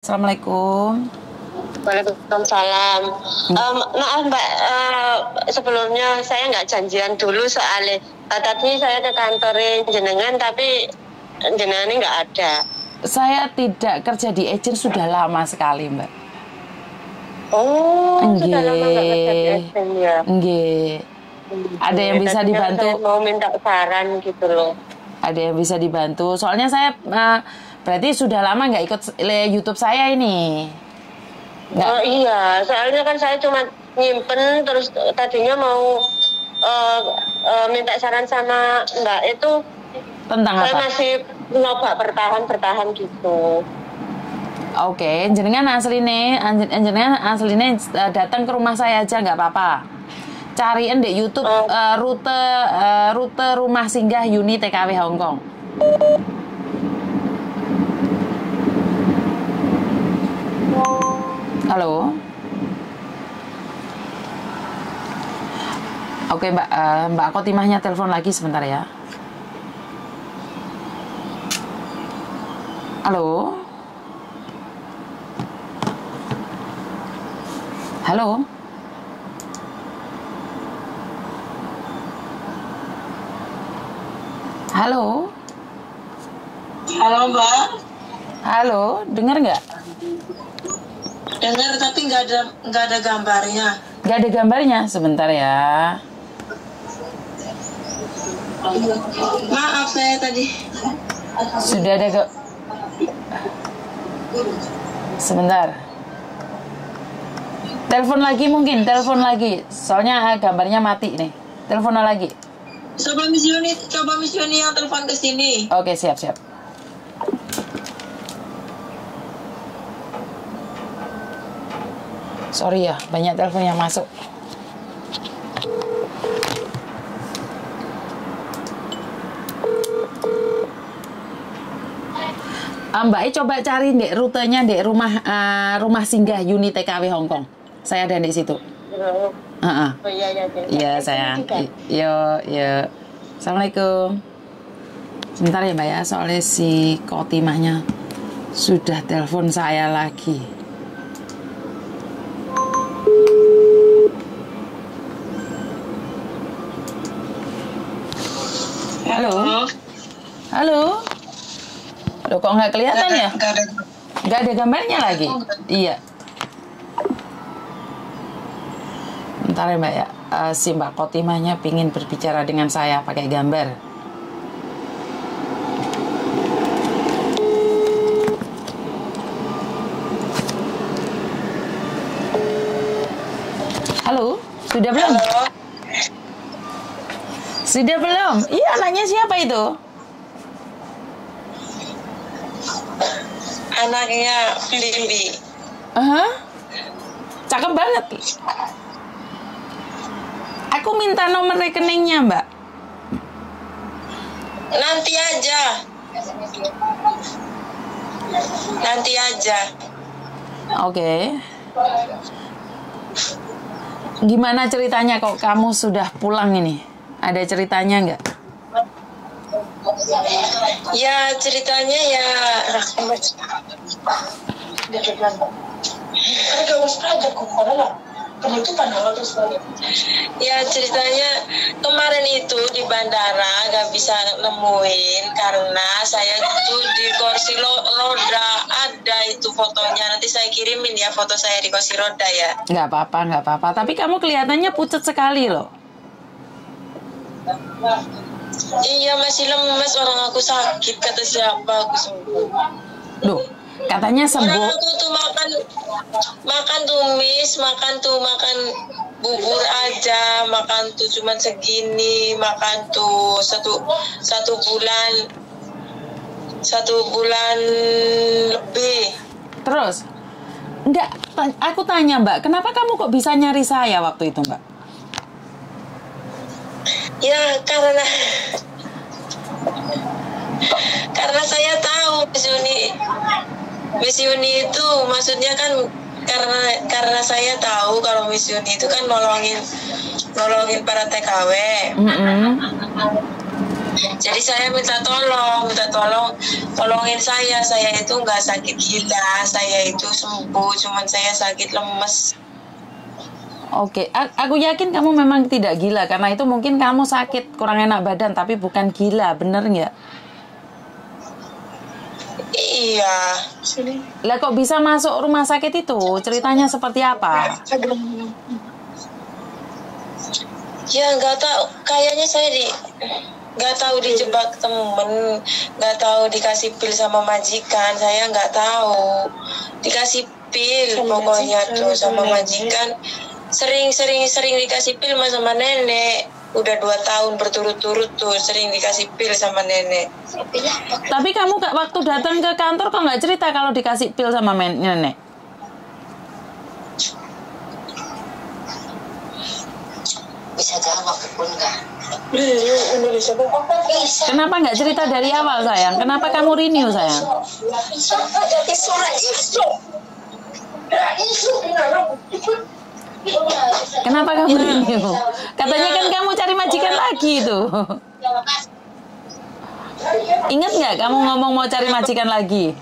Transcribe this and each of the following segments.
Assalamualaikum. Waalaikumsalam. Um, maaf Mbak, uh, sebelumnya saya nggak janjian dulu soalnya uh, tadi saya ke kantor jenengan tapi jenengan nggak ada. Saya tidak kerja di agent sudah lama sekali, Mbak. Oh, sudah lama nggak kerja di agent ya. Nggih. Ada yang bisa dibantu? Saya mau minta saran gitu loh. Ada yang bisa dibantu. Soalnya saya uh, berarti sudah lama nggak ikut le- YouTube saya ini. Nggak. Oh iya, soalnya kan saya cuma nyimpen terus tadinya mau uh, uh, minta saran sama Mbak itu Tentang saya apa? masih nyoba bertahan bertahan gitu. Oke, jenengan asline, jenengan asline eh, datang ke rumah saya aja nggak apa-apa. Cariin di YouTube Oh. eh, rute eh, rute rumah singgah Uni TKW Hongkong. Halo. Oke Mbak, eh, Mbak Kotimahnya telepon lagi sebentar ya. Halo. Halo. Halo. Halo Mbak, Halo, dengar nggak? Dengar tapi nggak ada nggak ada gambarnya. Nggak ada gambarnya, sebentar ya. Maaf saya tadi. Sudah ada ke... Sebentar. Telepon lagi mungkin, telepon lagi. Soalnya gambarnya mati nih. Telepon lagi. Coba Miss Yuni, coba Miss Yuni yang telepon ke sini. Oke, siap, siap. Sorry ya, banyak telepon yang masuk. Ah, Mbak E coba cari dek rutenya dek rumah eh, rumah singgah Uni TKW Hongkong. Saya ada di situ. Oh, Heeh. oh iya iya. iya. Iya sayang. Yo yo. Assalamualaikum. Sebentar ya mbak ya, soalnya si Kotimahnya sudah telepon saya lagi. Kok nggak kelihatan ya? Nggak ada. Nggak ada gambarnya lagi. Iya. Bentar ya mbak ya. Eh, si mbak Kotimahnya pingin berbicara dengan saya pakai gambar. Halo, sudah belum? Halo. Sudah belum? Iya, anaknya siapa itu? Anaknya Bibi. Aha. Cakep banget. Aku minta nomor rekeningnya, Mbak. Nanti aja. Nanti aja. Oke. Gimana ceritanya kok kamu sudah pulang ini? Ada ceritanya nggak? Ya ceritanya ya. Ya ceritanya kemarin itu di bandara gak bisa nemuin karena saya itu di kursi lo- roda ada itu fotonya nanti saya kirimin ya foto saya di kursi roda ya. Nggak apa-apa, nggak apa-apa. Tapi kamu kelihatannya pucat sekali loh. Iya masih lemes orang aku sakit kata siapa aku sembuh. Duh, katanya Orang sembuh. aku tuh makan makan tumis, makan tuh makan bubur aja, makan tuh cuman segini, makan tuh satu satu bulan satu bulan lebih. Terus, nggak, ta- aku tanya Mbak, kenapa kamu kok bisa nyari saya waktu itu Mbak? Ya karena karena saya tahu Miss Yuni Miss Yuni itu maksudnya kan karena karena saya tahu kalau Miss Yuni itu kan nolongin nolongin para TKW. Mm-mm. Jadi saya minta tolong, minta tolong, tolongin saya. Saya itu nggak sakit gila, saya itu sembuh, cuman saya sakit lemes. Oke, A- aku yakin kamu memang tidak gila karena itu mungkin kamu sakit kurang enak badan tapi bukan gila, bener nggak? Iya. Lah kok bisa masuk rumah sakit itu? Ceritanya seperti apa? Ya nggak tahu, kayaknya saya di nggak tahu dijebak temen, nggak tahu dikasih pil sama majikan, saya nggak tahu dikasih pil pokoknya tuh sama majikan sering-sering sering dikasih pil mas sama nenek. Udah dua tahun berturut-turut tuh sering dikasih pil sama nenek. Tapi kamu gak waktu datang ke kantor kok nggak cerita kalau dikasih pil sama nenek? bisa enggak Kenapa nggak cerita dari awal sayang? Kenapa kamu renew sayang? Kenapa kamu renew? Katanya kan kamu cari majikan lagi itu. Ingat nggak kamu ngomong mau cari majikan lagi?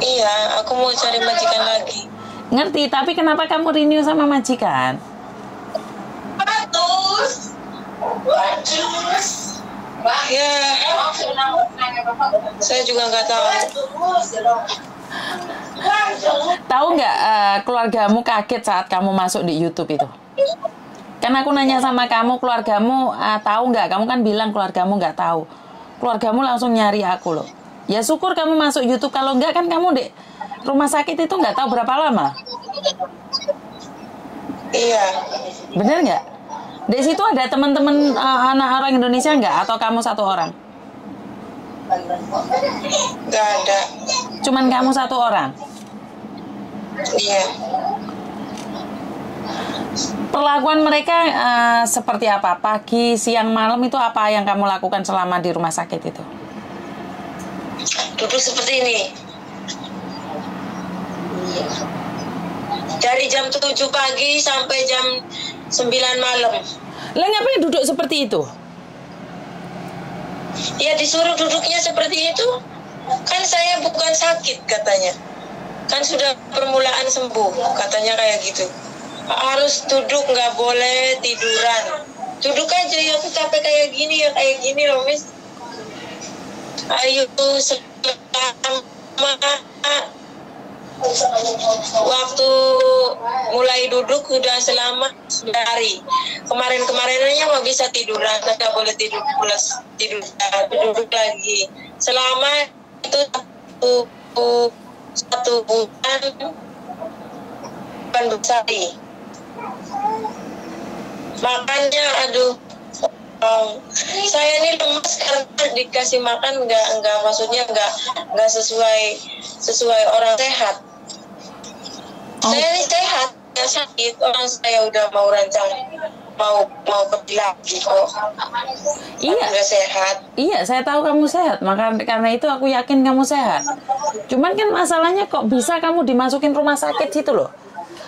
iya aku mau cari majikan lagi Ngerti, tapi kenapa kamu renew sama majikan? ya saya juga nggak tahu Tahu nggak eh, keluargamu kaget saat kamu masuk di YouTube itu? Kan aku nanya sama kamu, keluargamu eh, tahu nggak? Kamu kan bilang keluargamu nggak tahu. Keluargamu langsung nyari aku loh. Ya syukur kamu masuk YouTube. Kalau nggak kan kamu di rumah sakit itu nggak tahu berapa lama. iya Bener nggak? Di situ ada teman-teman eh, anak orang Indonesia nggak? Atau kamu satu orang? nggak ada Cuman kamu satu orang? Iya Perlakuan mereka eh, seperti apa? Pagi, siang, malam itu apa yang kamu lakukan selama di rumah sakit itu? duduk seperti ini dari jam 7 pagi sampai jam 9 malam Lah ngapain duduk seperti itu? ya disuruh duduknya seperti itu kan saya bukan sakit katanya kan sudah permulaan sembuh katanya kayak gitu. Harus duduk nggak boleh tiduran. Duduk aja ya aku capek kayak gini ya kayak gini loh mis ayo selama waktu mulai duduk udah selama dari kemarin-kemarinnya mau bisa tiduran nggak boleh tidur pulas tidur duduk lagi. Selama itu satu bulan besari makannya aduh Oh, saya ini lemes karena dikasih makan nggak nggak maksudnya nggak nggak sesuai sesuai orang sehat. Oh. Saya ini sehat nggak sakit orang saya udah mau rancang mau mau pergi lagi kok. Iya. nggak sehat. Iya, saya tahu kamu sehat. Maka karena itu aku yakin kamu sehat. Cuman kan masalahnya kok bisa kamu dimasukin rumah sakit situ loh.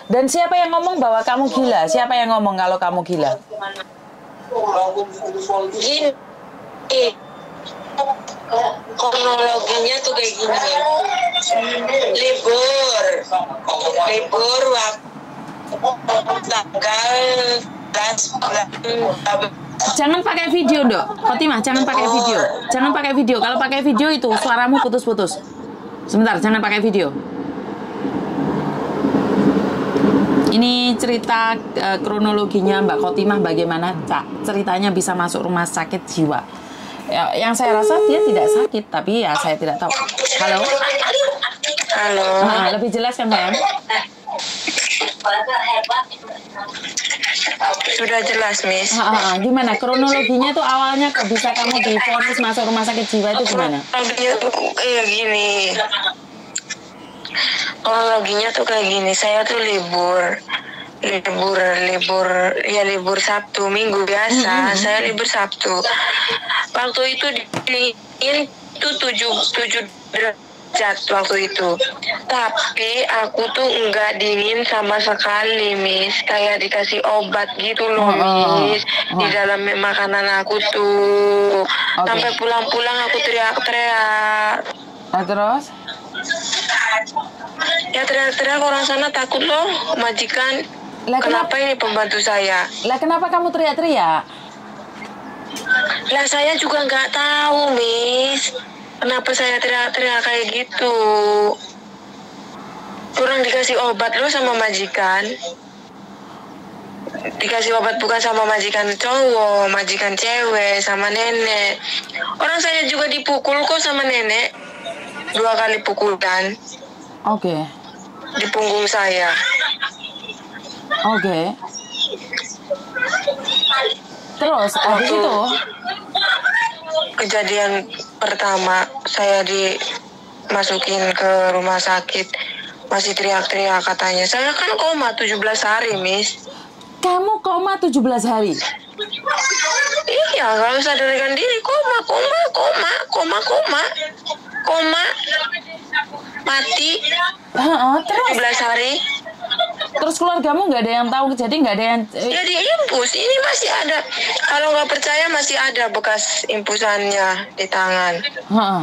Dan siapa yang ngomong bahwa kamu gila? Siapa yang ngomong kalau kamu gila? Gini, kronologinya tuh kayak gini. Libur, libur waktu tanggal 11 bulan Jangan pakai video, Dok. Fatimah, jangan pakai video. Jangan pakai video. Kalau pakai video itu suaramu putus-putus. Sebentar, jangan pakai video. Ini cerita eh, kronologinya Mbak Khotimah bagaimana Cak ceritanya bisa masuk rumah sakit jiwa. Ya, yang saya rasa dia tidak sakit, tapi ya saya tidak tahu. Halo, Halo. Nah, lebih jelas kan sayang? Sudah jelas, Miss. Ah, ah, ah. Gimana kronologinya tuh awalnya kok bisa kamu divonis masuk rumah sakit jiwa itu gimana? Kronologinya tuh kayak gini. Kronologinya tuh kayak gini. Saya tuh libur. Libur, libur, ya libur Sabtu, Minggu biasa. Saya libur Sabtu. Waktu itu di ini itu tujuh tujuh derajat waktu itu. Tapi aku tuh nggak dingin sama sekali, Miss. Kayak dikasih obat gitu loh, Oh, oh, Miss. Di oh. dalam makanan aku tuh. Oke. Sampai pulang-pulang aku teriak-teriak. Ah, terus? Ya teriak-teriak orang sana takut loh, majikan. Lah, Kenapa ini pembantu saya? Lah kenapa kamu teriak-teriak? Lah saya juga nggak tahu, Miss. Kenapa saya teriak-teriak kayak gitu? Kurang dikasih obat loh sama majikan. Dikasih obat bukan sama majikan cowok, majikan cewek, sama nenek. Orang saya juga dipukul kok sama nenek. Dua kali pukulan Oke. di punggung saya. Oke. Terus habis Waktu- itu Kejadian pertama saya dimasukin ke rumah sakit masih teriak-teriak katanya. Saya kan koma 17 hari, Miss. kamu koma 17 hari. Iya, kalau sadarkan diri koma, koma, koma, koma, koma, koma, mati Heeh, terus 17 hari. Terus keluargamu nggak ada yang tahu jadi nggak ada yang eh, Ya di impus, ini masih ada. Kalau nggak percaya masih ada bekas impusannya di tangan. heeh.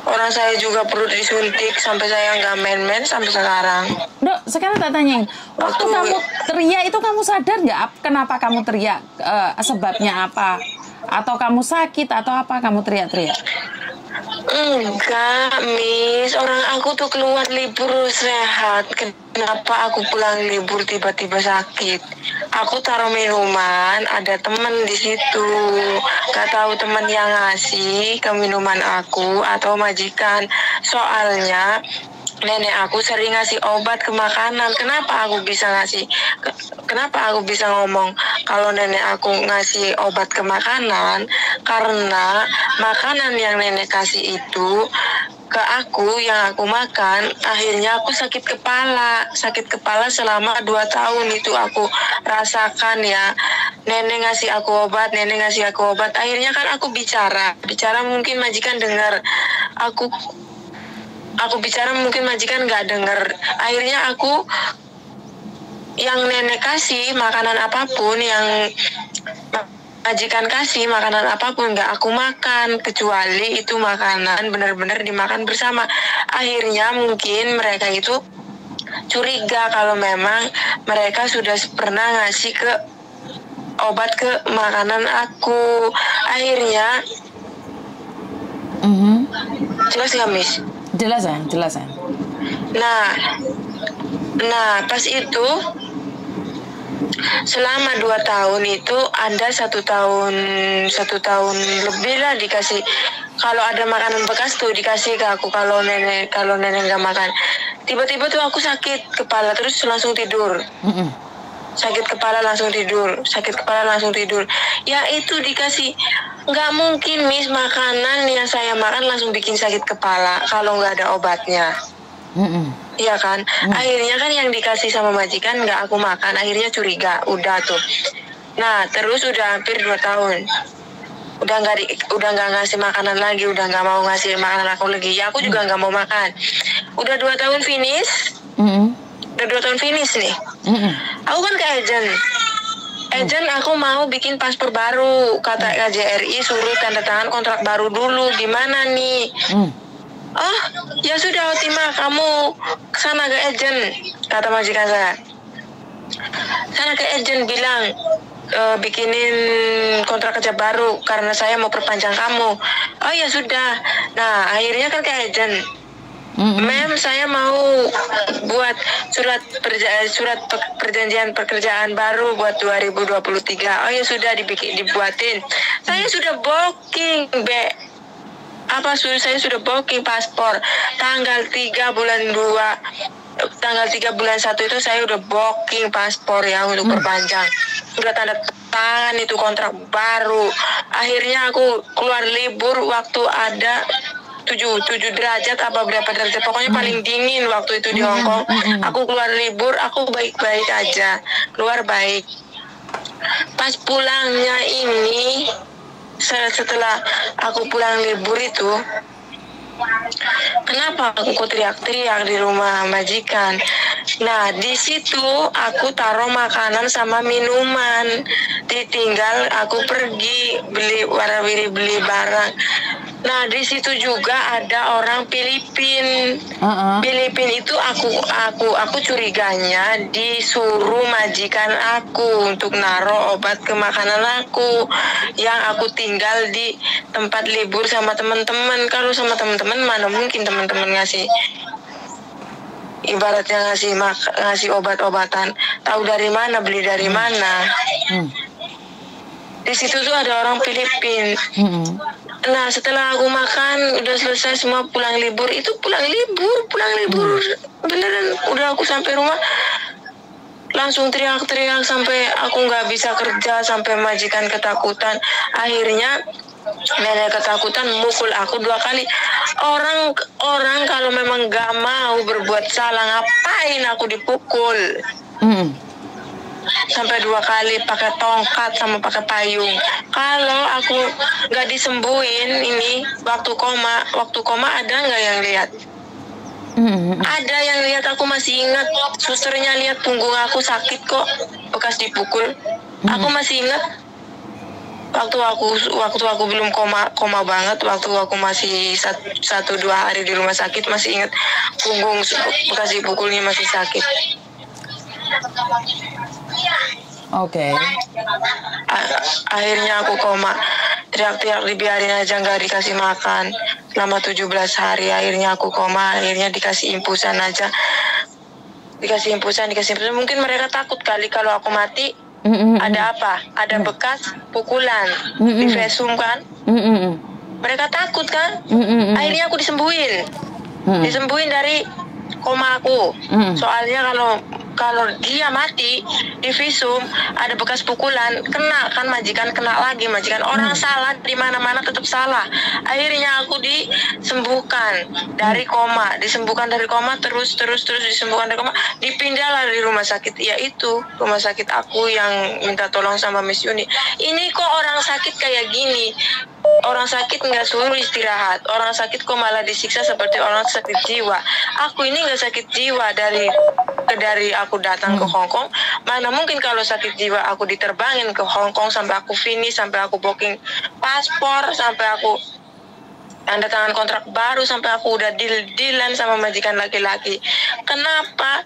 Orang saya juga perlu disuntik sampai saya nggak main-main sampai sekarang. Dok, sekarang tak tanyain. Waktu Waktu- kamu teriak itu kamu sadar nggak ap- kenapa kamu teriak? Eh, sebabnya apa? Atau kamu sakit atau apa kamu teriak-teriak? Enggak, Miss. Orang aku tuh keluar libur sehat. Kenapa aku pulang libur tiba-tiba sakit? Aku taruh minuman, ada temen di situ. Gak tahu temen yang ngasih ke minuman aku atau majikan. Soalnya nenek aku sering ngasih obat ke makanan. Kenapa aku bisa ngasih? ke- Kenapa aku bisa ngomong kalau nenek aku ngasih obat ke makanan? Karena makanan yang nenek kasih itu ke aku yang aku makan akhirnya aku sakit kepala sakit kepala selama dua tahun itu aku rasakan ya nenek ngasih aku obat nenek ngasih aku obat akhirnya kan aku bicara bicara mungkin majikan dengar aku aku bicara mungkin majikan nggak dengar akhirnya aku yang nenek kasih makanan apa pun yang majikan kasih makanan apa pun nggak aku makan. Kecuali itu makanan benar-benar dimakan bersama. Akhirnya mungkin mereka itu curiga kalau memang mereka sudah pernah ngasih ke obat ke makanan aku. Akhirnya Mhm. jelas nggak miss Jelas ya, jelas ya. Nah, nah pas itu selama dua tahun itu ada satu tahun satu tahun lebih lah dikasih. Kalau ada makanan bekas tuh dikasih ke aku kalau nenek kalau nenek nggak makan. Tiba-tiba tuh aku sakit kepala terus langsung tidur. Sakit kepala langsung tidur. Sakit kepala langsung tidur. Ya itu dikasih nggak mungkin miss makanan yang saya makan langsung bikin sakit kepala kalau nggak ada obatnya Mhm. Iya kan, akhirnya kan yang dikasih sama majikan nggak aku makan, akhirnya curiga, udah tuh. Nah terus udah hampir dua tahun, udah nggak di- udah nggak ngasih makanan lagi, udah nggak mau ngasih makanan aku lagi, ya aku juga nggak mau makan. Udah dua tahun finish, Mhm. udah dua tahun finish nih. Mhm. Aku kan ke agent, agent aku mau bikin paspor baru, kata KJRI suruh tanda tangan kontrak baru dulu, gimana nih? Mhm. Oh, ya sudah Otima, kamu sana ke agent, kata majikan saya. Sana ke agent bilang, "E, bikinin kontrak kerja baru karena saya mau perpanjang kamu. Oh ya sudah. Nah, akhirnya kan ke agent. Mhm. Mem, saya mau buat surat perja surat pe- perjanjian pekerjaan baru buat 2023. Oh ya sudah dibikin dibuatin. Saya sudah booking, Be apa sudah saya sudah booking paspor tanggal 3 bulan 2 tanggal 3 bulan 1 itu saya udah booking paspor ya untuk perpanjang udah tanda tangan itu kontrak baru akhirnya aku keluar libur waktu ada tujuh tujuh derajat apa berapa derajat. Pokoknya paling dingin waktu itu di Hong Kong aku keluar libur aku baik-baik aja. Keluar baik. Pas pulangnya ini se- setelah aku pulang libur itu kenapa aku teriak-teriak di rumah majikan? Nah di situ aku taruh makanan sama minuman. Ditinggal aku pergi beli warawiri beli barang nah di situ juga ada orang Filipin Uh-uh. Filipin itu aku aku aku curiganya disuruh majikan aku untuk naruh obat ke makanan aku yang aku tinggal di tempat libur sama teman-teman kalau sama teman-teman mana mungkin teman-teman ngasih ibaratnya ngasih mak ngasih obat-obatan tahu dari mana beli dari mana Hmm. di situ tuh ada orang Filipin Mm-mm. Nah setelah aku makan udah selesai semua pulang libur. Itu pulang libur pulang libur. Beneran udah aku sampai rumah. Langsung teriak-teriak sampai aku nggak bisa kerja sampai majikan ketakutan. Akhirnya nenek ketakutan mukul aku dua kali. Orang orang kalau memang nggak mau berbuat salah ngapain aku dipukul? Mm-mm. Sampai dua kali pakai tongkat sama pakai payung. Kalau aku nggak disembuhin ini waktu koma, waktu koma ada nggak yang lihat? Ada yang lihat aku masih ingat. Susternya lihat punggung aku sakit kok bekas dipukul. Aku masih ingat waktu aku waktu aku belum koma koma banget waktu aku masih satu, satu dua hari di rumah sakit masih ingat punggung bekas dipukulnya masih sakit. Oke. A- akhirnya aku koma teriak-teriak dibiarin aja nggak dikasih makan selama 17 hari akhirnya aku koma akhirnya dikasih impusan aja dikasih impusan dikasih impusan mungkin mereka takut kali kalau aku mati Mm-mm. ada apa ada bekas pukulan Mm-mm. di vesum kan Mm-mm. mereka takut kan Mm-mm. akhirnya aku disembuhin Mm-mm. disembuhin dari koma aku Mm. soalnya kalau kalau dia mati di visum ada bekas pukulan kena kan majikan kena lagi majikan orang salah di mana mana tetap salah. Akhirnya aku disembuhkan dari koma disembuhkan dari koma terus terus terus disembuhkan dari koma dipindahlah di rumah sakit ya itu rumah sakit aku yang minta tolong sama Miss Yuni. Ini kok orang sakit kayak gini orang sakit nggak suruh istirahat. Orang sakit kok malah disiksa seperti orang sakit jiwa. Aku ini nggak sakit jiwa dari dari aku datang ke Hong Kong. Mana mungkin kalau sakit jiwa aku diterbangin ke Hong Kong sampai aku finish sampai aku booking paspor sampai aku tanda tangan kontrak baru sampai aku udah deal-dealan sama majikan laki-laki. Kenapa?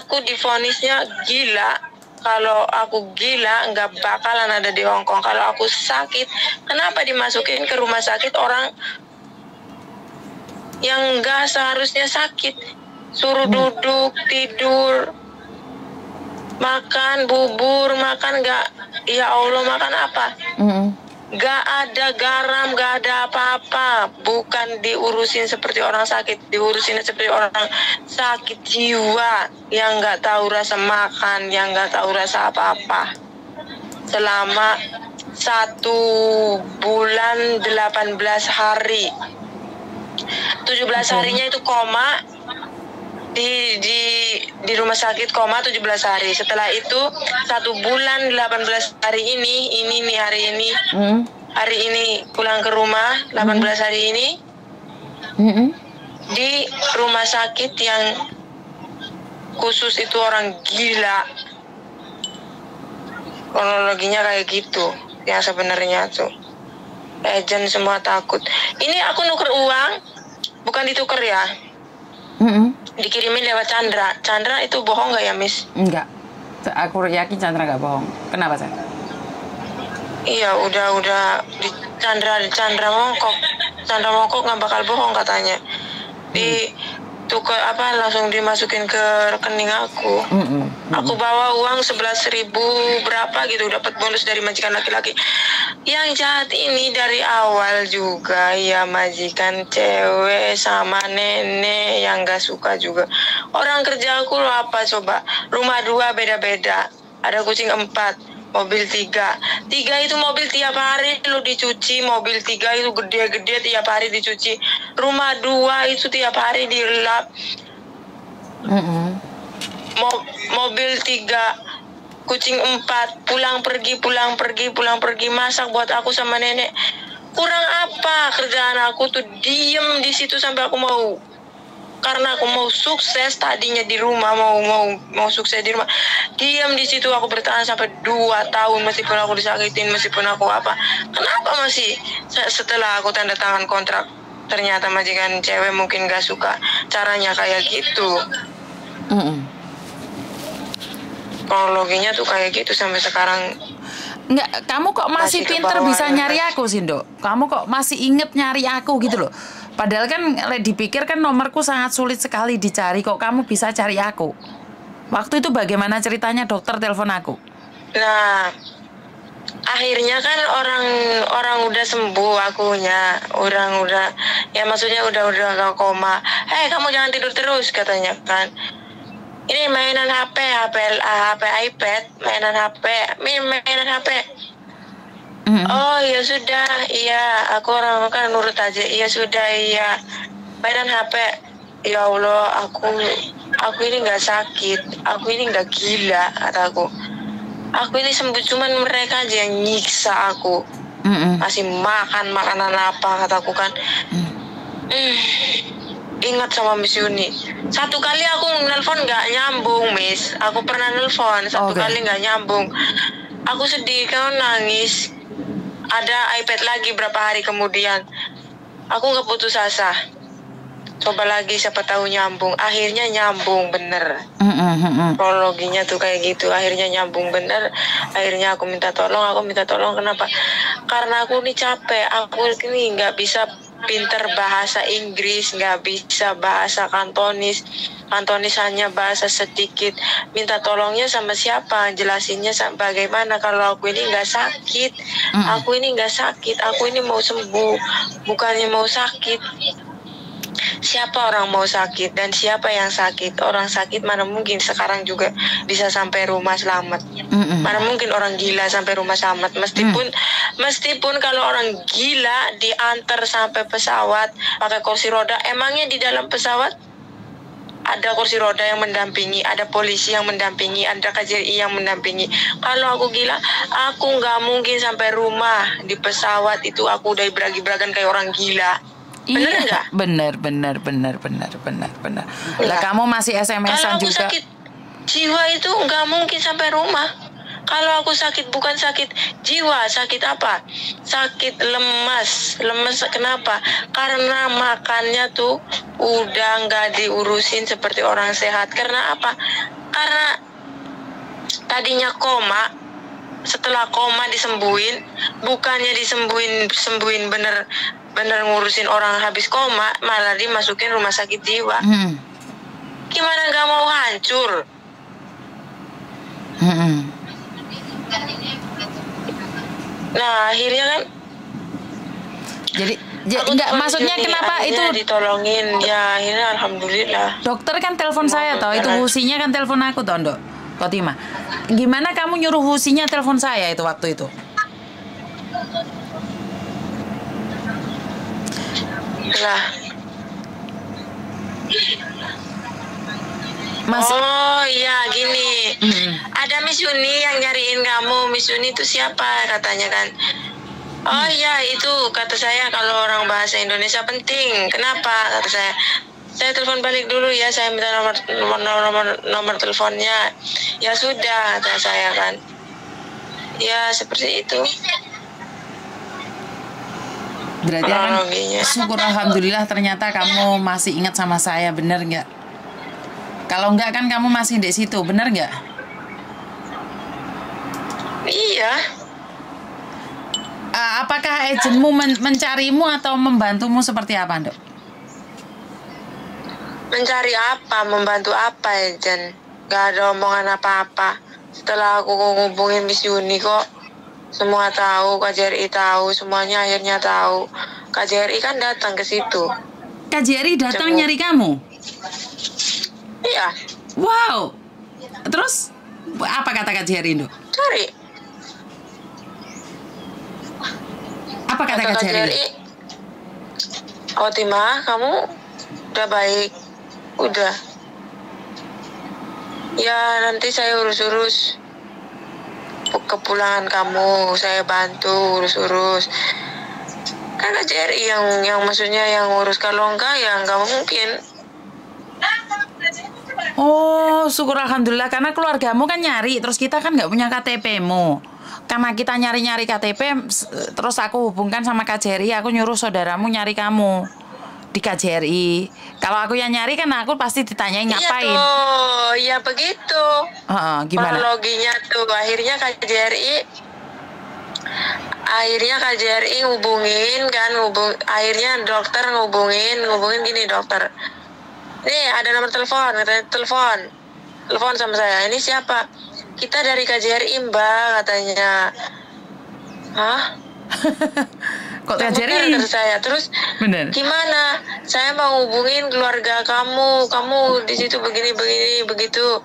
Aku difonisnya gila kalau aku gila nggak bakalan ada di Hong Kong. Kalau aku sakit kenapa dimasukin ke rumah sakit orang yang nggak seharusnya sakit? Suruh duduk tidur makan bubur makan nggak? Ya Allah makan apa? Mm-mm. Gak ada garam, gak ada apa-apa. Bukan diurusin seperti orang sakit, diurusin seperti orang sakit jiwa yang gak tahu rasa makan, yang gak tahu rasa apa-apa. Selama satu bulan 18 hari. 17 harinya itu koma, di di di rumah sakit koma 17 hari. Setelah itu satu bulan 18 hari ini, ini nih hari ini, Mm. hari ini pulang ke rumah 18 hari ini Mm-mm. di rumah sakit yang khusus itu orang gila. Kronologinya kayak gitu, yang sebenarnya tuh. Legend semua takut. Ini aku nuker uang, bukan ditukar ya. Mm-mm. Dikirimin lewat Chandra. Chandra itu bohong nggak ya, Miss? Enggak. Aku yakin Chandra nggak bohong. Kenapa saya? Iya, udah udah di Chandra Chandra mongkok. Chandra mongkok nggak bakal bohong katanya. Di tukar apa langsung dimasukin ke rekening aku. Mm-mm. Aku bawa uang sebelas ribu berapa gitu dapat bonus dari majikan laki-laki. Yang jahat ini dari awal juga ya majikan cewek sama nenek yang gak suka juga. Orang kerja aku lo apa coba? Rumah dua beda-beda. Ada kucing empat, mobil tiga. Tiga itu mobil tiap hari lu dicuci, mobil tiga itu gede-gede tiap hari dicuci. Rumah dua itu tiap hari dilap. Mm-mm. Mo- mobil tiga kucing empat pulang pergi pulang pergi pulang pergi masak buat aku sama nenek kurang apa kerjaan aku tuh diem di situ sampai aku mau karena aku mau sukses tadinya di rumah mau mau mau sukses di rumah. Diam di situ aku bertahan sampai dua tahun meskipun aku disakitin meskipun aku apa. Kenapa masih? Se- setelah aku tanda tangan kontrak ternyata majikan cewek mungkin gak suka. Caranya kayak gitu. Mm-mm. kronologinya tuh kayak gitu sampai sekarang. Enggak, kamu kok masih, Masih pinter bisa ya, nyari aku sih, Dok? Kamu kok masih inget nyari aku gitu loh. Padahal kan dipikir kan nomorku sangat sulit sekali dicari kok kamu bisa cari aku. Waktu itu bagaimana ceritanya dokter telepon aku? Nah, akhirnya kan orang orang udah sembuh akunya, orang udah ya maksudnya udah udah gak koma. Hei kamu jangan tidur terus katanya kan. Ini mainan HP, HP, HP iPad, mainan HP, main mainan HP. Mm-mm. Oh ya sudah, iya aku orang kan nurut aja. Iya sudah, iya. Mainan HP. Ya Allah, aku aku ini nggak sakit, aku ini nggak gila kataku. Aku ini sembuh cuman mereka aja yang nyiksa aku. Mm-mm. Masih makan makanan apa kataku kan. Mm. Hmm, ingat sama Miss Yuni. Satu kali aku nelpon nggak nyambung, Miss. Aku pernah nelpon satu Oke. kali nggak nyambung. Aku sedih, kau nangis. Ada iPad lagi berapa hari kemudian. Aku nggak putus asa. Coba lagi siapa tahu nyambung. Akhirnya nyambung bener. Prologinya tuh kayak gitu. Akhirnya nyambung bener. Akhirnya aku minta tolong. Aku minta tolong kenapa? Karena aku nih capek. Aku ini nggak bisa pinter bahasa Inggris, nggak bisa bahasa Kantonis. Kantonis hanya bahasa sedikit. Minta tolongnya sama siapa? Jelasinnya bagaimana kalau aku ini nggak sakit. Mm. Aku ini nggak sakit. Aku ini mau sembuh, bukannya mau sakit. Siapa orang mau sakit dan siapa yang sakit? Orang sakit mana mungkin sekarang juga bisa sampai rumah selamat. Mm-mm. Mana mungkin orang gila sampai rumah selamat meskipun meskipun kalau orang gila diantar sampai pesawat pakai kursi roda emangnya di dalam pesawat ada kursi roda yang mendampingi, ada polisi yang mendampingi, ada KJRI yang mendampingi. Kalau aku gila, aku nggak mungkin sampai rumah di pesawat itu aku udah beragi-beragan kayak orang gila. Bener Iya, nggak? bener, bener, bener, bener, bener, bener. Lah Iya. kamu masih SMS-an juga. sakit jiwa itu nggak mungkin sampai rumah. Kalau aku sakit bukan sakit jiwa, sakit apa? Sakit lemas. Lemas kenapa? Karena makannya tuh udah nggak diurusin seperti orang sehat. Karena apa? Karena tadinya koma, setelah koma disembuhin, bukannya disembuhin sembuhin bener bener ngurusin orang habis koma, malah dimasukin rumah sakit jiwa Mm. gimana nggak mau hancur Nah akhirnya kan Jadi, ja- enggak maksudnya Juni, kenapa itu ditolongin ya akhirnya alhamdulillah dokter kan telepon saya toh, itu husinya kan telepon aku toh, Dok. Kotima. Gimana kamu nyuruh husinya telepon saya itu waktu itu? lah Mas oh iya gini Mm. ada Miss Yuni yang nyariin kamu Miss Yuni itu siapa katanya kan Oh iya itu kata saya kalau orang bahasa Indonesia penting. Kenapa? Kata saya. Saya telepon balik dulu ya. Saya minta nomor nomor nomor, nomor teleponnya. Ya sudah kata saya kan. Ya seperti itu. berarti kan syukur alhamdulillah ternyata kamu masih ingat sama saya, bener nggak? Kalau nggak kan kamu masih di situ, bener nggak? Iya. Ah, apakah agentmu men- mencarimu atau membantumu seperti apa, Dok? Mencari apa? Membantu apa Jen? Gak ada omongan apa-apa. Setelah aku ngubungin Miss Yuni kok semua tahu, KJRI tahu, semuanya akhirnya tahu. KJRI kan datang ke situ. KJRI datang Jenguk. nyari kamu. Iya, Wow. Terus apa kata KJRI, Dok? cari. Apa kata Kata KJRI? KJRI, oh Tima, kamu udah baik. Udah. Ya, nanti saya urus-urus kepulangan kamu. Saya bantu urus-urus. kan KJRI yang yang maksudnya yang ngurus kalau enggak ya nggak mungkin Oh, syukur alhamdulillah karena keluargamu kan nyari, terus kita kan nggak punya KTP-mu. Karena kita nyari-nyari KTP, terus aku hubungkan sama KJRI, aku nyuruh saudaramu nyari kamu di KJRI. Kalau aku yang nyari kan aku pasti ditanyain ngapain. iya tuh ya begitu Heeh, gimana? Kronologinya tuh akhirnya KJRI akhirnya KJRI ngubungin kan ngubung akhirnya dokter ngubungin ngubungin gini dokter nih ada nomor telepon katanya telepon. Telepon sama saya. Ini siapa? Kita dari KJRI mbak katanya. Hah? Kok KJRI? kata saya. Terus Bener. gimana? Saya mau hubungin keluarga kamu. Kamu di situ begini begini begitu.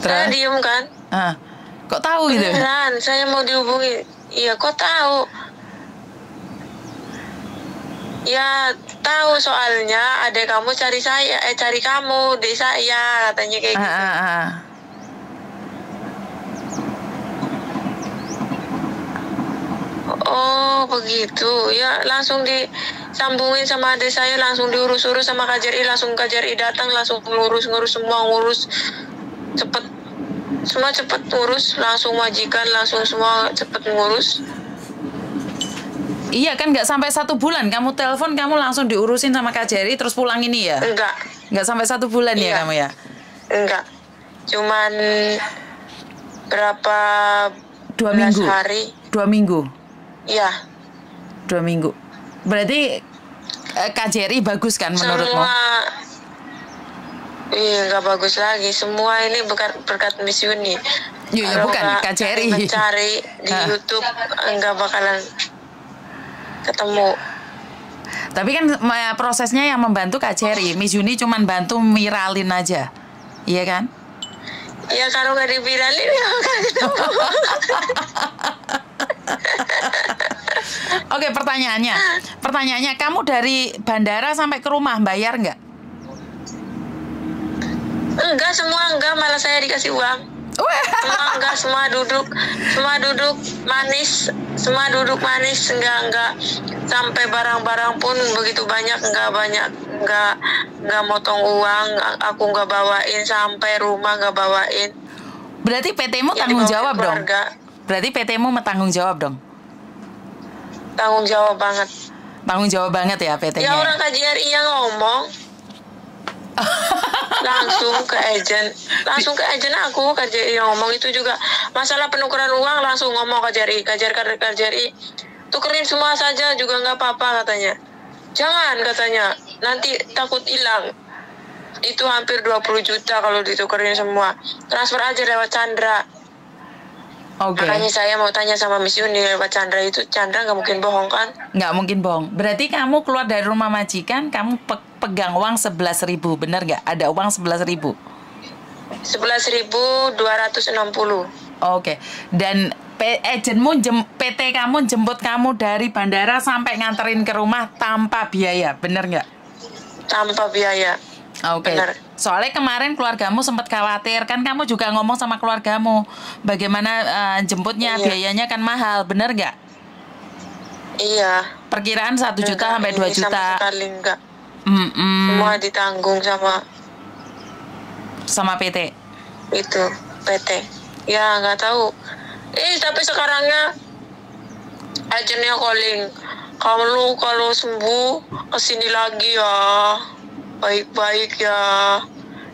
Saya Terus? diem kan? Ah, kok tahu gitu? beneran saya mau dihubungi. Iya kok tahu ya tahu soalnya ada kamu cari saya eh cari kamu di saya katanya kayak Ah, gitu. ah, ah. Oh begitu. Ya langsung disambungin sama adik saya langsung diurus-urus sama KJRI langsung KJRI datang langsung ngurus-ngurus semua ngurus. Cepet semua cepet ngurus langsung majikan langsung semua cepet ngurus Iya kan nggak sampai satu bulan kamu telepon kamu langsung diurusin sama KJRI terus pulang ini ya? enggak Nggak sampai satu bulan ya Iya. kamu ya? enggak cuman berapa Dua minggu. hari Dua minggu. ya Dua minggu. Berarti eh, KJRI bagus kan menurutmu? semua Iya nggak bagus lagi. Semua ini berkat berkat Miss Yuni. Iya, iya, bukan, nggak KJRI. Mencari di. YouTube nggak bakalan ketemu. Tapi kan prosesnya yang membantu KJRI. Miss Juni cuman bantu viralin aja. Iya kan? Ya kalau nggak diviralin ya nggak ketemu. Oke pertanyaannya. Pertanyaannya kamu dari bandara sampai ke rumah bayar nggak? enggak semua enggak malah saya dikasih uang. Wah. Semua enggak. Semua duduk. Semua duduk manis. Semua duduk manis. Enggak enggak. Sampai barang-barang pun begitu banyak enggak banyak. Enggak enggak motong uang. Aku enggak bawain. Sampai rumah enggak bawain. Berarti PT-mu Yang tanggung jawab dong. Berarti PT-mu tanggung jawab dong. tanggung jawab banget. Tanggung jawab banget ya PT-nya. ya orang KJRI yang ngomong langsung ke agent. Langsung ke agent aku KJRI yang ngomong itu juga. Masalah penukaran uang langsung ngomong KJRI KJRI KJRI tukerin semua saja juga nggak apa-apa katanya. Jangan katanya. Nanti takut hilang. Itu hampir 20 juta kalau ditukerin semua. Transfer aja lewat Chandra Oke. makanya saya mau tanya sama Miss Yuni lewat Chandra itu Chandra nggak mungkin bohong kan Nggak mungkin bohong. Berarti kamu keluar dari rumah majikan, kamu pe- pegang uang 11.000 ribu, bener nggak? Ada uang 11.000 ribu. 11.260 Oke. Dan agentmu jem, PT kamu jemput kamu dari bandara sampai nganterin ke rumah tanpa biaya, bener nggak? tanpa biaya Oke. Benar. Soalnya kemarin keluargamu sempat khawatir kan kamu juga ngomong sama keluargamu bagaimana eh, jemputnya Iya. biayanya kan mahal, bener nggak? iya Perkiraan 1 juta sampai 2 ini juta. sama sekali enggak Mm-mm. semua ditanggung sama sama PT. itu PT ya nggak tahu eh tapi sekarangnya agennya calling kalau kalau sembuh ke sini lagi ya baik-baik ya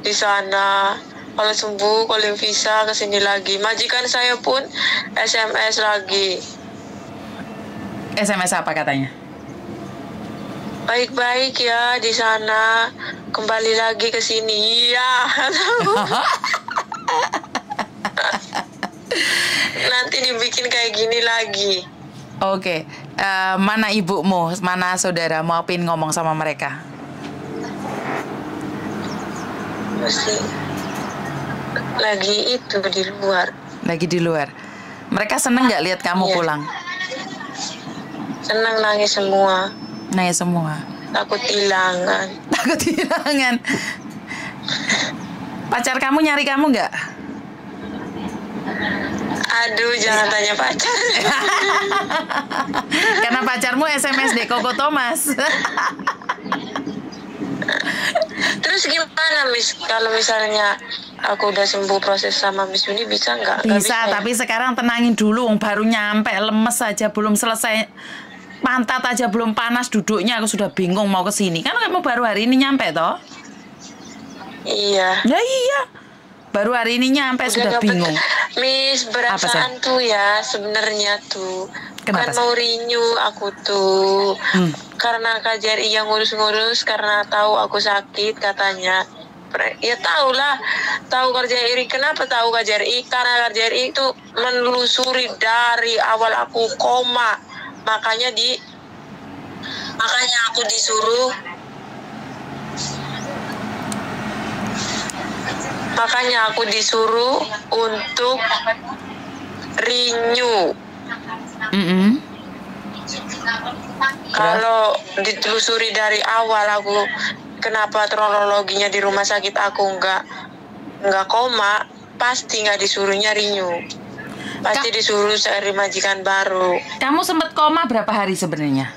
di sana. Kalau sembuh calling visa ke sini lagi. Majikan saya pun SMS lagi. SMS apa katanya? baik-baik ya di sana. Kembali lagi ke sini. Iya. Nanti dibikin kayak gini lagi. Oke, Eh, mana ibumu, mana saudara? Mau pin ngomong sama mereka? Masih lagi itu di luar Lagi di luar. Mereka seneng nggak lihat kamu Iya. pulang? senang nangis semua Nanya semua. takut hilangan Takut kehilangan. Pacar kamu nyari kamu nggak? Aduh, jangan tanya pacar. Karena pacarmu SMS deh Koko Thomas. Terus gimana, Miss? Kalau misalnya aku udah sembuh proses sama Miss Yuni bisa nggak? Bisa, ya? tapi sekarang tenangin dulu, baru nyampe, lemes saja, belum selesai pantat aja belum panas duduknya aku sudah bingung mau ke sini. Kan kamu baru hari ini nyampe toh? Iya. Ya iya. Baru hari ini nyampe Udah sudah bingung. Miss, perasaan tuh ya sebenarnya tuh. Kenapa, kan Sih? mau renew aku tuh. Hmm. Karena KJRI yang ngurus-ngurus karena tahu aku sakit katanya. Ya tahu lah, tahu KJRI. Kenapa tahu KJRI? Karena KJRI itu menelusuri dari awal aku koma. Makanya di makanya aku disuruh makanya aku disuruh untuk renew Mm-mm. kalau ditelusuri dari awal aku kenapa kronologinya di rumah sakit aku nggak nggak koma pasti nggak disuruhnya renew pasti Kak- disuruh cari majikan baru Kamu sempat koma berapa hari sebenarnya?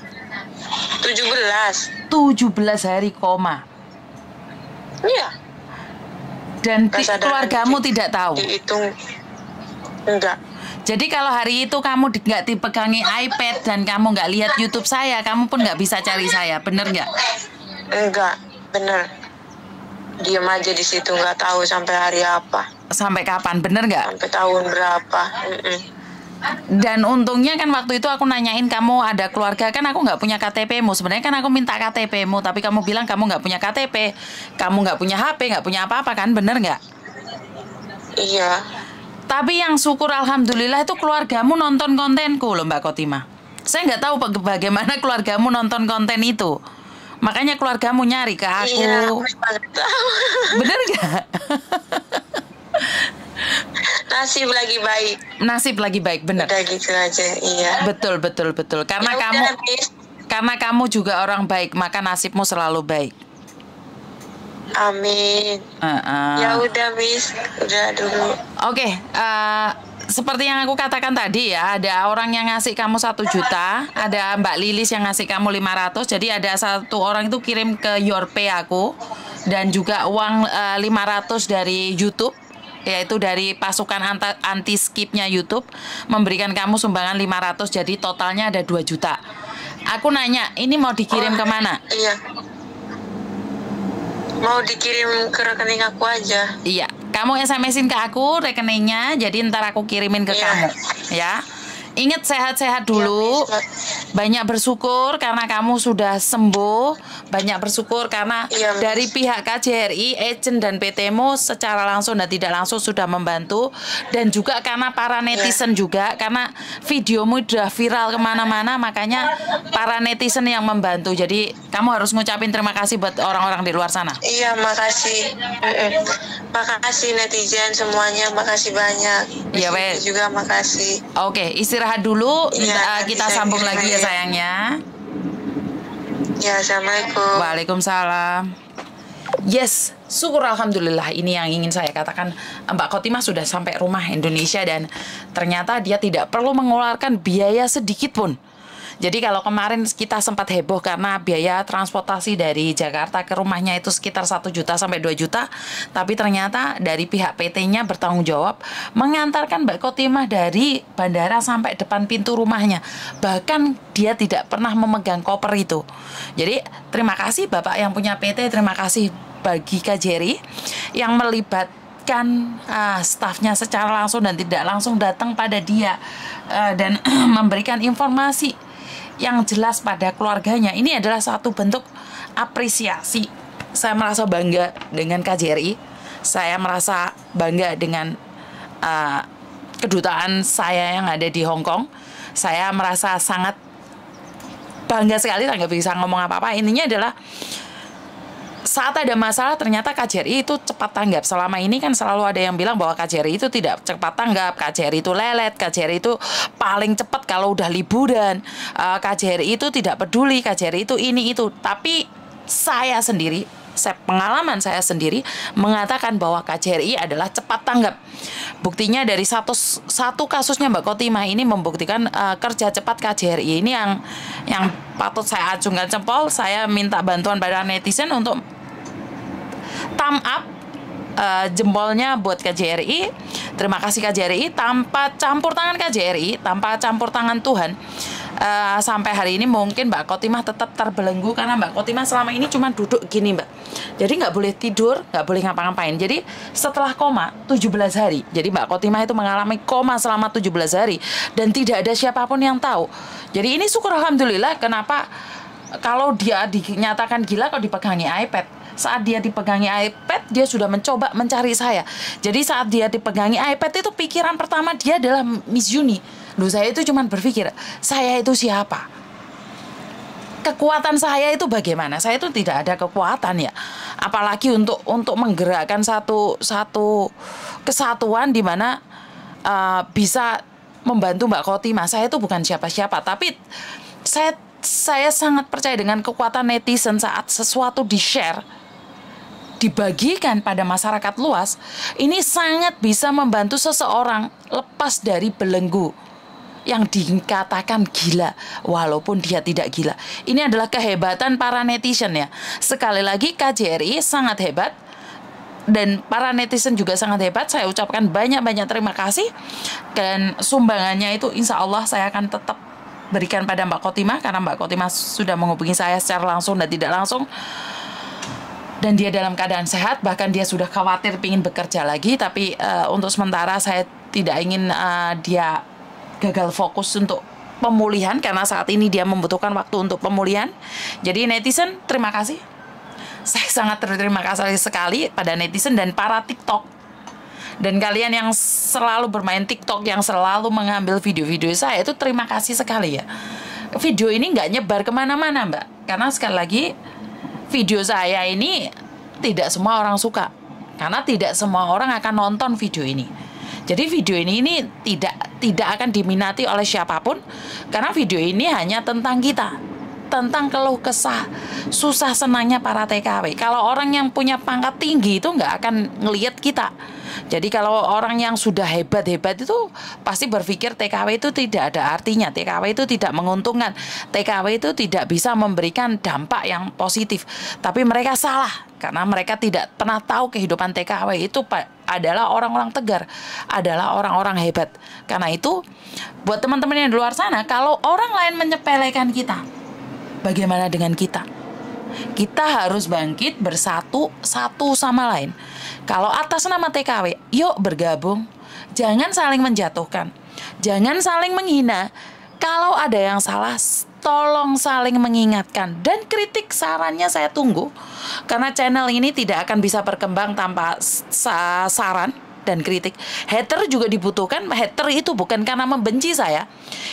17 17 hari koma. iya Dan keluargamu tidak tahu. dihitung enggak Jadi kalau hari itu kamu nggak dipegangi iPad dan kamu nggak lihat YouTube saya, kamu pun nggak bisa cari saya, bener nggak? enggak bener diam aja di situ nggak tahu sampai hari apa Sampai kapan, bener nggak? sampai tahun berapa. Dan untungnya kan waktu itu aku nanyain kamu ada keluarga kan aku nggak punya KTP-mu. Sebenarnya kan aku minta KTP-mu, tapi kamu bilang kamu nggak punya KTP, kamu nggak punya HP, nggak punya apa-apa kan, bener nggak? iya Tapi yang syukur alhamdulillah itu keluargamu nonton kontenku loh Mbak Kotima. Saya nggak tahu baga- bagaimana keluargamu nonton konten itu. Makanya keluargamu nyari ke aku. iya Bener nggak? nasib lagi baik Nasib lagi baik, bener. udah gitu aja iya Betul, betul, betul. Karena Ya kamu Miss. karena kamu juga orang baik, maka nasibmu selalu baik. Amin Heeh. ya udah Miss udah dulu Oke, eh, seperti yang aku katakan tadi ya, ada orang yang ngasih kamu satu juta, ada Mbak Lilis yang ngasih kamu 500, jadi ada satu orang itu kirim ke Yorpay aku, dan juga uang eh, 500 dari YouTube, yaitu dari pasukan anti skipnya YouTube, memberikan kamu sumbangan 500, jadi totalnya ada 2 juta. Aku nanya, ini mau dikirim ke mana? iya mau dikirim ke rekening aku aja Iya, kamu SMS-in ke aku rekeningnya, jadi ntar aku kirimin ke Iya. kamu, ya. Ingat sehat-sehat dulu. Miss. Banyak bersyukur karena kamu sudah sembuh. Banyak bersyukur karena Iya, dari pihak KJRI, agent dan PTMU secara langsung dan tidak langsung sudah membantu. Dan juga karena para Iya. netizen juga, karena videomu sudah viral ke mana-mana, makanya para netizen yang membantu. Jadi kamu harus ngucapin terima kasih buat orang-orang di luar sana. Iya, makasih. Makasih netizen semuanya, makasih banyak. Iya, juga makasih. Oke, istirahat dulu. Iya, Uh, nanti kita sambung lagi ya sayangnya. Ya, assalamualaikum. Waalaikumsalam. Yes, syukur alhamdulillah ini yang ingin saya katakan Mbak Kotimah sudah sampai rumah Indonesia dan ternyata dia tidak perlu mengeluarkan biaya sedikit pun. Jadi kalau kemarin kita sempat heboh karena biaya transportasi dari Jakarta ke rumahnya itu sekitar 1 juta sampai 2 juta, tapi ternyata dari pihak PT-nya bertanggung jawab mengantarkan Mbak Kotimah dari bandara sampai depan pintu rumahnya. Bahkan dia tidak pernah memegang koper itu. Jadi terima kasih Bapak yang punya PT, terima kasih bagi Kak Jerry yang melibatkan ah, stafnya secara langsung dan tidak langsung datang pada dia eh, dan memberikan informasi yang jelas pada keluarganya. Ini adalah satu bentuk apresiasi. Saya merasa bangga dengan KJRI. Saya merasa bangga dengan uh, kedutaan saya yang ada di Hong Kong. Saya merasa sangat bangga sekali, nggak bisa ngomong apa-apa. Intinya adalah saat ada masalah ternyata KJRI itu cepat tanggap. Selama ini kan selalu ada yang bilang bahwa KJRI itu tidak cepat tanggap, KJRI itu lelet, KJRI itu paling cepat kalau udah liburan, Eh, KJRI itu tidak peduli, KJRI itu ini itu. Tapi saya sendiri saya, pengalaman saya sendiri mengatakan bahwa KJRI adalah cepat tanggap. Buktinya dari satu satu kasusnya Mbak Kotimah ini membuktikan uh, kerja cepat KJRI ini yang yang patut saya acungkan jempol. Saya minta bantuan pada netizen untuk thumb up uh, jempolnya buat KJRI. Terima kasih KJRI tanpa campur tangan KJRI, tanpa campur tangan Tuhan uh, sampai hari ini mungkin Mbak Kotimah tetap terbelenggu karena Mbak Kotimah selama ini cuma duduk gini Mbak. Jadi nggak boleh tidur, nggak boleh ngapa-ngapain. Jadi setelah koma 17 hari, jadi Mbak Kotimah itu mengalami koma selama 17 hari dan tidak ada siapa pun yang tahu. Jadi ini syukur Alhamdulillah kenapa kalau dia dinyatakan gila kalau dipegangi iPad saat dia dipegangi iPad dia sudah mencoba mencari saya jadi saat dia dipegangi iPad itu pikiran pertama dia adalah Miss Juni Loh saya itu cuma berpikir, saya itu siapa? Kekuatan saya itu bagaimana? Saya itu tidak ada kekuatan ya. Apalagi untuk untuk menggerakkan satu satu kesatuan di mana uh, bisa membantu Mbak Kotima. Saya itu bukan siapa-siapa, tapi saya saya sangat percaya dengan kekuatan netizen saat sesuatu di-share dibagikan pada masyarakat luas, ini sangat bisa membantu seseorang lepas dari belenggu yang dikatakan gila walaupun dia tidak gila. Ini adalah kehebatan para netizen ya. Sekali lagi KJRI sangat hebat dan para netizen juga sangat hebat. Saya ucapkan banyak-banyak terima kasih dan sumbangannya itu insya Allah saya akan tetap berikan pada Mbak Kotimah karena Mbak Kotimah sudah menghubungi saya secara langsung dan tidak langsung dan dia dalam keadaan sehat bahkan dia sudah khawatir ingin bekerja lagi tapi uh, untuk sementara saya tidak ingin uh, dia gagal fokus untuk pemulihan karena saat ini dia membutuhkan waktu untuk pemulihan. Jadi netizen terima kasih. Saya sangat terima kasih sekali pada netizen dan para TikTok. Dan kalian yang selalu bermain TikTok, yang selalu mengambil video-video saya itu terima kasih sekali ya. Video ini nggak nyebar ke mana-mana mbak, karena sekali lagi video saya ini tidak semua orang suka, karena tidak semua orang akan nonton video ini. Jadi video ini ini tidak tidak akan diminati oleh siapa pun karena video ini hanya tentang kita, tentang keluh kesah, susah senangnya para TKW. Kalau orang yang punya pangkat tinggi itu nggak akan ngelihat kita. Jadi kalau orang yang sudah hebat-hebat itu pasti berpikir TKW itu tidak ada artinya, TKW itu tidak menguntungkan, TKW itu tidak bisa memberikan dampak yang positif. Tapi mereka salah karena mereka tidak pernah tahu kehidupan TKW itu adalah orang-orang tegar, adalah orang-orang hebat. Karena itu, buat teman-teman yang di luar sana, kalau orang lain menyepelekan kita, bagaimana dengan kita? Kita harus bangkit bersatu satu sama lain. Kalau atas nama TKW, yuk bergabung. Jangan saling menjatuhkan. Jangan saling menghina. Kalau ada yang salah, tolong saling mengingatkan dan kritik sarannya saya tunggu karena channel ini tidak akan bisa berkembang tanpa saran dan kritik. Hater juga dibutuhkan. Hater itu bukan karena membenci saya.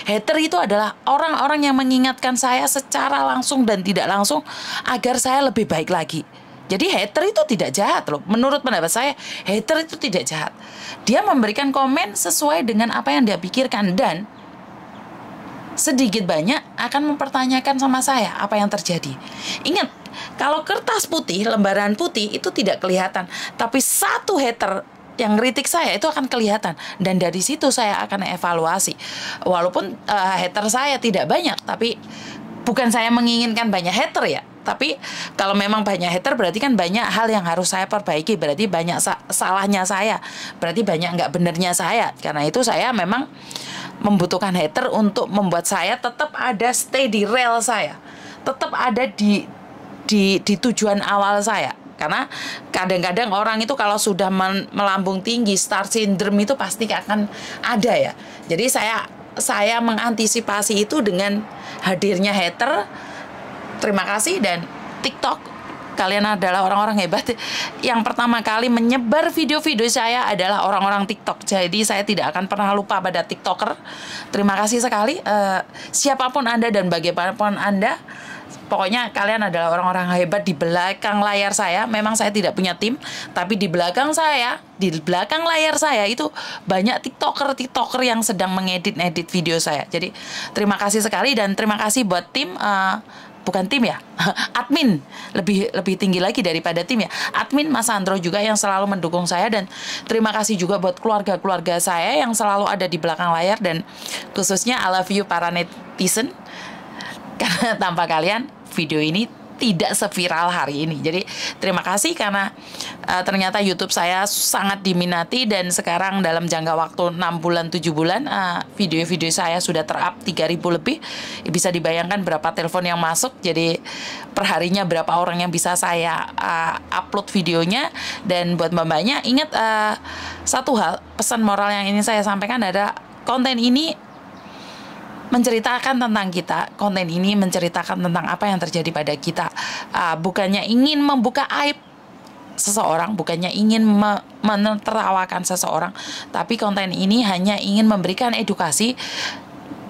Hater itu adalah orang-orang yang mengingatkan saya secara langsung dan tidak langsung agar saya lebih baik lagi. Jadi hater itu tidak jahat loh. Menurut pendapat saya, hater itu tidak jahat. Dia memberikan komen sesuai dengan apa yang dia pikirkan dan sedikit banyak akan mempertanyakan sama saya apa yang terjadi. Ingat, kalau kertas putih, lembaran putih itu tidak kelihatan, tapi satu hater yang kritik saya itu akan kelihatan. Dan dari situ saya akan evaluasi. Walaupun uh, hater saya tidak banyak, tapi bukan saya menginginkan banyak hater ya, tapi kalau memang banyak hater berarti kan banyak hal yang harus saya perbaiki. Berarti banyak sa salahnya saya. Berarti banyak nggak benernya saya. Karena itu saya memang membutuhkan hater untuk membuat saya tetap ada stay di rel saya. Tetap ada di di di tujuan awal saya karena kadang-kadang orang itu kalau sudah melambung tinggi star syndrome itu pasti akan ada ya jadi saya saya mengantisipasi itu dengan hadirnya hater terima kasih dan TikTok kalian adalah orang-orang hebat. Yang pertama kali menyebar video-video saya adalah orang-orang TikTok. Jadi saya tidak akan pernah lupa pada TikToker. Terima kasih sekali. Uh, siapa pun Anda dan bagaimanapun Anda, pokoknya kalian adalah orang-orang hebat di belakang layar saya. Memang saya tidak punya tim, tapi di belakang saya, di belakang layar saya itu banyak tiktoker tiktoker yang sedang mengedit-edit video saya. Jadi terima kasih sekali dan terima kasih buat tim uh, bukan tim ya, admin lebih lebih tinggi lagi daripada tim ya. Admin Mas Andro juga yang selalu mendukung saya dan terima kasih juga buat keluarga-keluarga saya yang selalu ada di belakang layar dan khususnya I love you para netizen karena tanpa kalian video ini tidak seviral hari ini. Jadi terima kasih karena uh, ternyata YouTube saya sangat diminati dan sekarang dalam jangka waktu 6 bulan 7 bulan uh, video-video saya sudah terup 3000 lebih. Bisa dibayangkan berapa telepon yang masuk. Jadi perharinya berapa orang yang bisa saya uh, upload videonya dan buat mbak-mbaknya ingat uh, satu hal pesan moral yang ini saya sampaikan adalah konten ini menceritakan tentang kita. Konten ini menceritakan tentang apa yang terjadi pada kita. Uh, bukannya ingin membuka aib seseorang, bukannya ingin me menertawakan seseorang, tapi konten ini hanya ingin memberikan edukasi,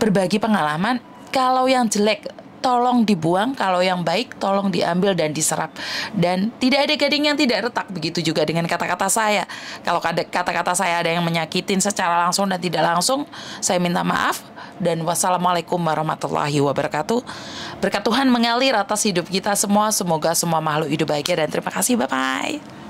berbagi pengalaman. Kalau yang jelek tolong dibuang, kalau yang baik tolong diambil dan diserap. Dan tidak ada gading yang tidak retak, begitu juga dengan kata-kata saya. Kalau kata-kata saya ada yang menyakitin secara langsung dan tidak langsung, saya minta maaf dan wassalamualaikum warahmatullahi wabarakatuh. Berkat Tuhan mengalir atas hidup kita semua. Semoga semua makhluk hidup bahagia dan terima kasih. Bye bye.